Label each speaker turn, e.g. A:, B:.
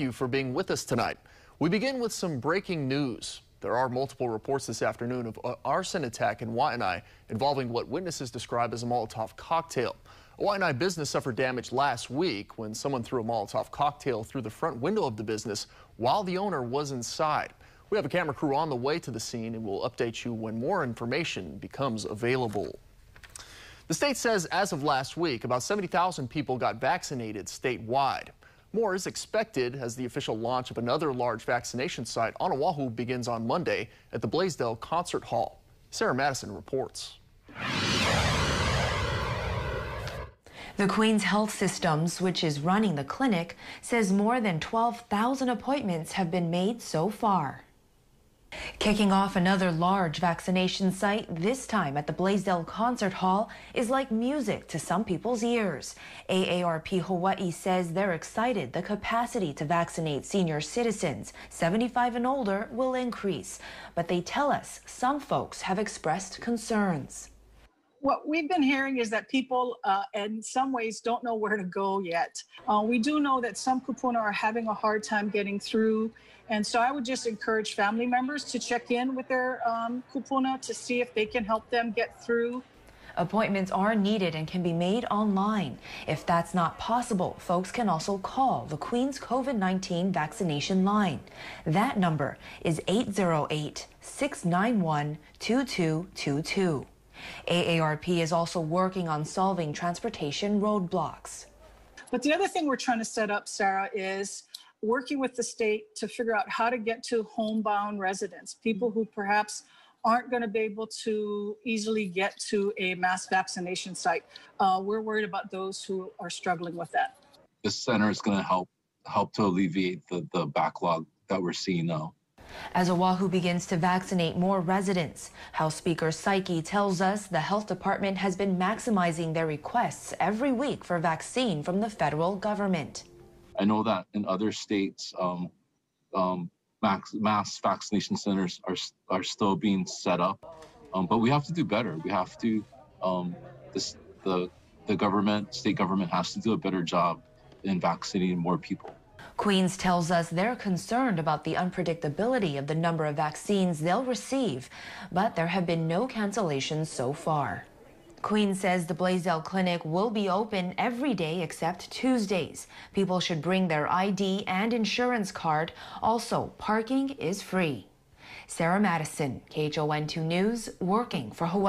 A: you for being with us tonight. We begin with some breaking news. There are multiple reports this afternoon of an arson attack in Waianae involving what witnesses describe as a Molotov cocktail. A Waianae business suffered damage last week when someone threw a Molotov cocktail through the front window of the business while the owner was inside. We have a camera crew on the way to the scene and we'll update you when more information becomes available. The state says as of last week, about 70,000 people got vaccinated statewide. More is expected as the official launch of another large vaccination site on Oahu begins on Monday at the Blaisdell Concert Hall. Sarah Mattison reports.
B: The Queen's Health Systems, which is running the clinic, says more than 12,000 appointments have been made so far. Kicking off another large vaccination site, this time at the Blaisdell Concert Hall, is like music to some people's ears. AARP Hawaii says they're excited the capacity to vaccinate senior citizens 75 and older will increase. But they tell us some folks have expressed concerns
C: what we've been hearing is that people, uh, in some ways, don't know where to go yet. Uh, we do know that some kupuna are having a hard time getting through. And so I would just encourage family members to check in with their um, kupuna to see if they can help them get through.
B: Appointments are needed and can be made online. If that's not possible, folks can also call the Queen's COVID 19 vaccination line. That number is 808 691 2222. AARP is also working on solving transportation roadblocks.
C: But the other thing we're trying to set up, Sarah, is working with the state to figure out how to get to homebound residents, people who perhaps aren't going to be able to easily get to a mass vaccination site. Uh, we're worried about those who are struggling with that.
D: This center is going to help help to alleviate the, the backlog that we're seeing now.
B: As Oahu begins to vaccinate more residents, House Speaker Saiki tells us the health department has been maximizing their requests every week for vaccine from the federal government.
D: I know that in other states, um, um, max, mass vaccination centers are, are still being set up, um, but we have to do better. We have to, um, this, the, the government, state government has to do a better job in vaccinating more people.
B: Queens tells us they're concerned about the unpredictability of the number of vaccines they'll receive, but there have been no cancellations so far. Queen says the Blaisdell Clinic will be open every day except Tuesdays. People should bring their ID and insurance card. Also, parking is free. Sarah Mattison, KHON2 News, working for Hawaii.